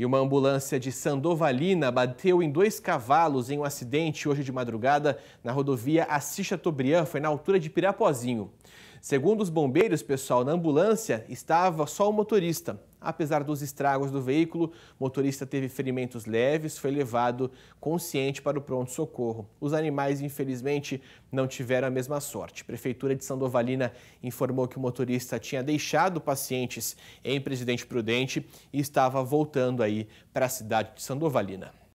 E uma ambulância de Sandovalina bateu em dois cavalos em um acidente hoje de madrugada na rodovia Assis Chateaubriand, foi na altura de Pirapozinho. Segundo os bombeiros, pessoal, na ambulância estava só o motorista. Apesar dos estragos do veículo, o motorista teve ferimentos leves, foi levado consciente para o pronto-socorro. Os animais, infelizmente, não tiveram a mesma sorte. A Prefeitura de Sandovalina informou que o motorista tinha deixado pacientes em Presidente Prudente e estava voltando aí para a cidade de Sandovalina.